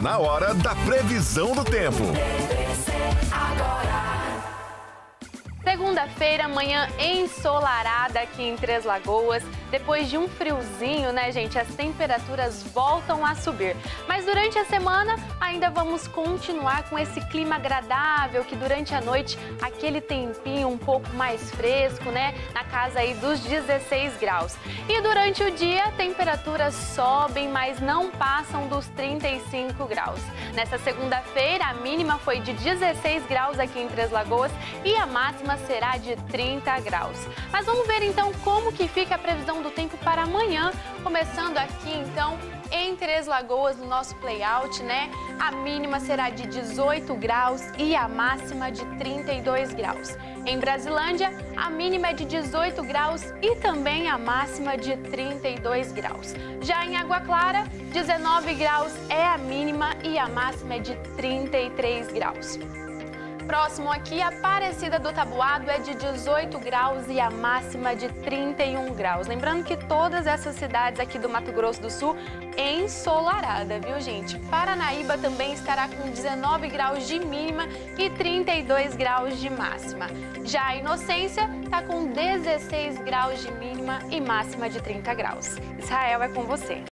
na hora da previsão do tempo. Segunda-feira, manhã ensolarada aqui em Três Lagoas. Depois de um friozinho, né, gente? As temperaturas voltam a subir. Mas durante a semana ainda vamos continuar com esse clima agradável que durante a noite aquele tempinho um pouco mais fresco, né? Na casa aí dos 16 graus. E durante o dia, temperaturas sobem, mas não passam dos 35 graus. Nessa segunda-feira, a mínima foi de 16 graus aqui em Três Lagoas e a máxima será de 30 graus. Mas vamos ver então como que fica a previsão do tempo para amanhã, começando aqui então em Três Lagoas no nosso playout, né? A mínima será de 18 graus e a máxima de 32 graus. Em Brasilândia, a mínima é de 18 graus e também a máxima de 32 graus. Já em Água Clara, 19 graus é a mínima e a máxima é de 33 graus. Próximo aqui, Aparecida do Tabuado é de 18 graus e a máxima de 31 graus. Lembrando que todas essas cidades aqui do Mato Grosso do Sul ensolarada, viu gente? Paranaíba também estará com 19 graus de mínima e 32 graus de máxima. Já a Inocência está com 16 graus de mínima e máxima de 30 graus. Israel é com você.